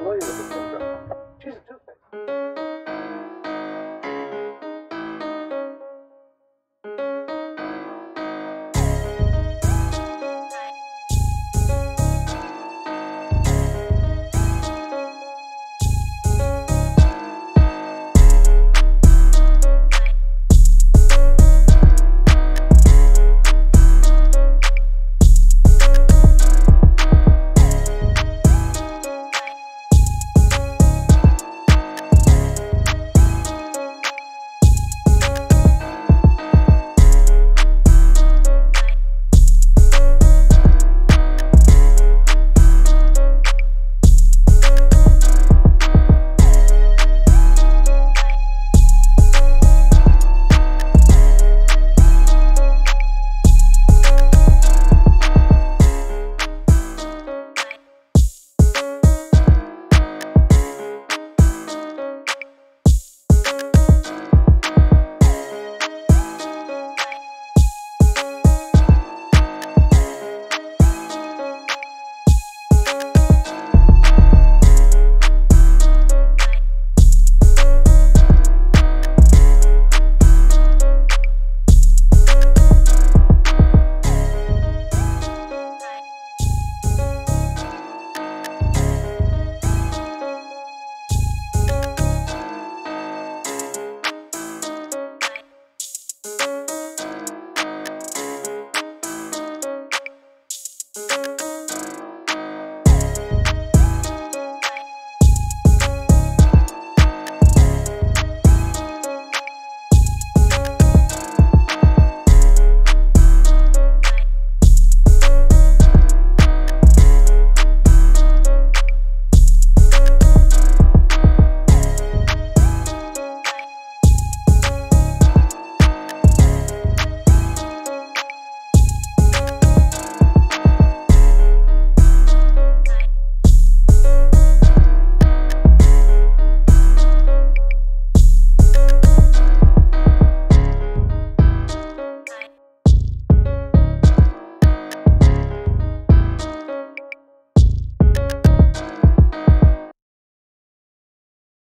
familiar with this photograph. She's a